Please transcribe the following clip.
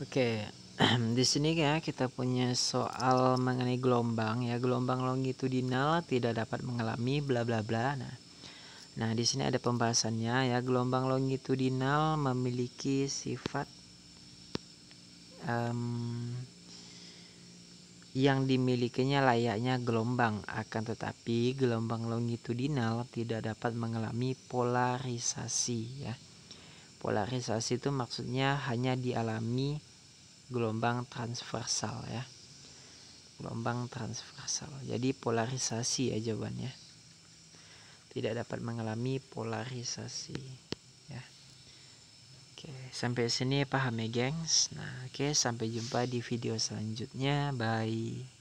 Oke, di sini ya kita punya soal mengenai gelombang ya, gelombang longitudinal tidak dapat mengalami bla bla bla. Nah, nah di sini ada pembahasannya ya, gelombang longitudinal memiliki sifat um, yang dimilikinya layaknya gelombang, akan tetapi gelombang longitudinal tidak dapat mengalami polarisasi ya. Polarisasi itu maksudnya hanya dialami gelombang transversal ya. Gelombang transversal. Jadi polarisasi ya jawabannya. Tidak dapat mengalami polarisasi ya. Oke sampai sini paham ya gengs? Nah oke sampai jumpa di video selanjutnya. Bye